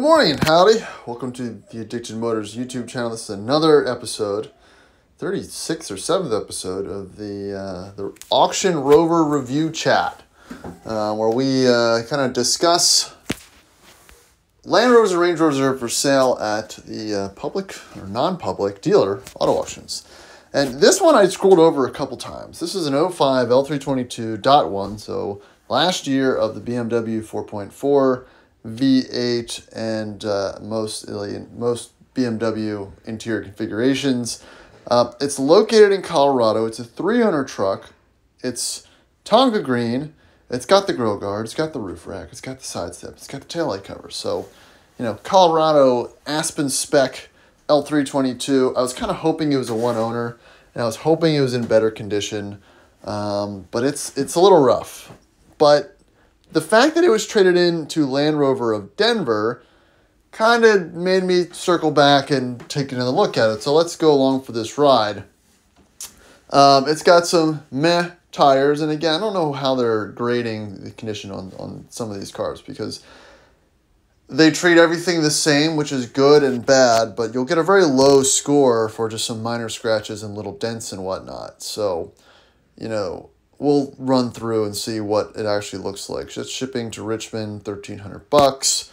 Good morning, howdy. Welcome to the Addicted Motors YouTube channel. This is another episode, 36th or 7th episode of the uh, the Auction Rover Review Chat, uh, where we uh, kind of discuss Land Rovers and Range Rovers are for sale at the uh, public or non public dealer auto auctions. And this one I scrolled over a couple times. This is an 05 L322.1, so last year of the BMW 4.4 V8 and uh, most most BMW interior configurations. Uh, it's located in Colorado. It's a 300 truck. It's Tonga green. It's got the grill guard. It's got the roof rack. It's got the side step. It's got the taillight cover. So, you know, Colorado Aspen spec L322. I was kind of hoping it was a one owner, and I was hoping it was in better condition. Um, but it's it's a little rough. But the fact that it was traded in to Land Rover of Denver kind of made me circle back and take another look at it. So let's go along for this ride. Um, it's got some meh tires, and again, I don't know how they're grading the condition on, on some of these cars because they treat everything the same, which is good and bad, but you'll get a very low score for just some minor scratches and little dents and whatnot. So, you know, we'll run through and see what it actually looks like. Just shipping to Richmond, thirteen hundred bucks.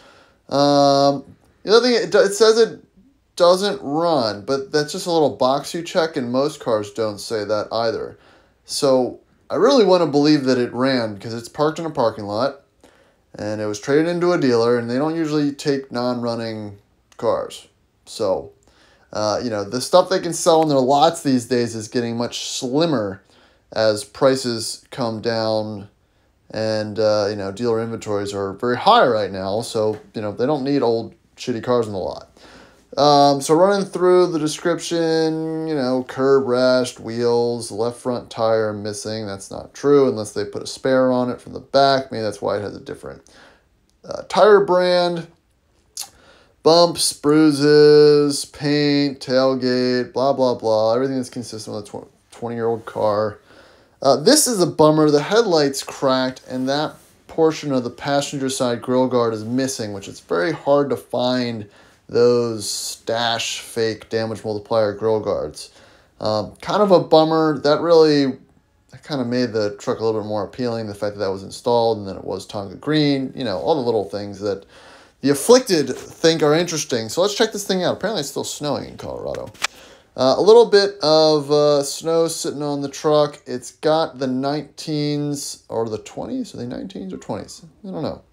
Um, the other thing, it, it says it doesn't run, but that's just a little box you check, and most cars don't say that either. So I really want to believe that it ran because it's parked in a parking lot, and it was traded into a dealer, and they don't usually take non-running cars. So, uh, you know, the stuff they can sell in their lots these days is getting much slimmer as prices come down and uh, you know dealer inventories are very high right now so you know they don't need old shitty cars in the lot. Um, so running through the description you know curb rashed wheels left front tire missing that's not true unless they put a spare on it from the back. Maybe that's why it has a different uh, tire brand. Bumps bruises paint tailgate blah blah blah. Everything that's consistent with a 20 year old car uh, this is a bummer. The headlight's cracked, and that portion of the passenger side grill guard is missing, which is very hard to find those stash fake damage multiplier grill guards. Um, kind of a bummer. That really that kind of made the truck a little bit more appealing. The fact that that was installed and then it was Tonga green. You know, all the little things that the afflicted think are interesting. So let's check this thing out. Apparently, it's still snowing in Colorado. Uh, a little bit of uh, snow sitting on the truck. It's got the 19s or the 20s. Are they 19s or 20s? I don't know.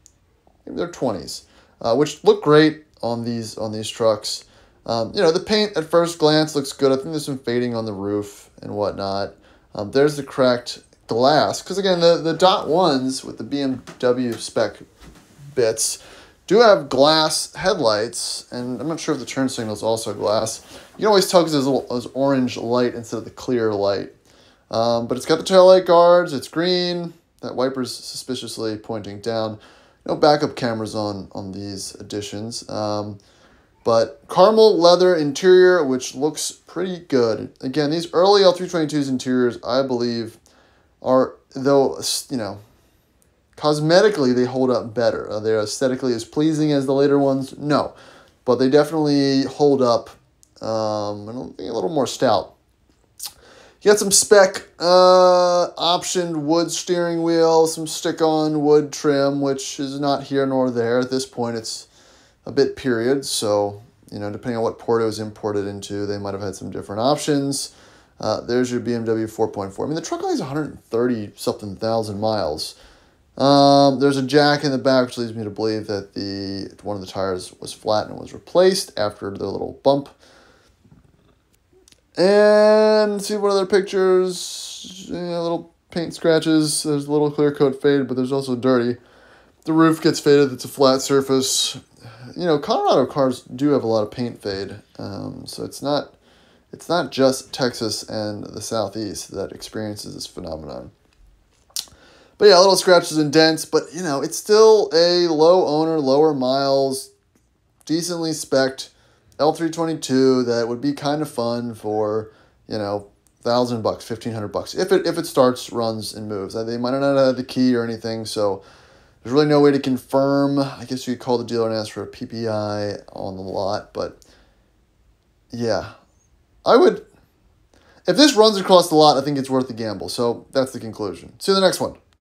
Maybe they're 20s, uh, which look great on these on these trucks. Um, you know, the paint at first glance looks good. I think there's some fading on the roof and whatnot. Um, there's the cracked glass because again, the the dot ones with the BMW spec bits do have glass headlights, and I'm not sure if the turn signal is also glass. You can always tell because there's, orange light instead of the clear light. Um, but it's got the tail light guards, it's green, that wiper's suspiciously pointing down. No backup cameras on, on these additions. Um, but caramel leather interior, which looks pretty good. Again, these early L322's interiors, I believe, are, though, you know, Cosmetically, they hold up better. Are they aesthetically as pleasing as the later ones? No. But they definitely hold up um, a little more stout. You got some spec uh, optioned wood steering wheel, some stick-on wood trim, which is not here nor there. At this point, it's a bit period, so you know, depending on what port it was imported into, they might have had some different options. Uh, there's your BMW 4.4. I mean, the truck only has 130 something thousand miles. Um, there's a jack in the back, which leads me to believe that the one of the tires was flat and was replaced after the little bump. And see what other pictures, you know, little paint scratches. There's a little clear coat fade, but there's also dirty. The roof gets faded. It's a flat surface. You know, Colorado cars do have a lot of paint fade, um, so it's not it's not just Texas and the southeast that experiences this phenomenon. But yeah, little scratches and dents, but you know, it's still a low owner, lower miles, decently specced L322 that would be kind of fun for, you know, thousand bucks, fifteen hundred bucks. If it if it starts, runs, and moves. They might not have the key or anything, so There's really no way to confirm. I guess you could call the dealer and ask for a PPI on the lot, but yeah, I would. If this runs across the lot, I think it's worth the gamble. So that's the conclusion. See you in the next one.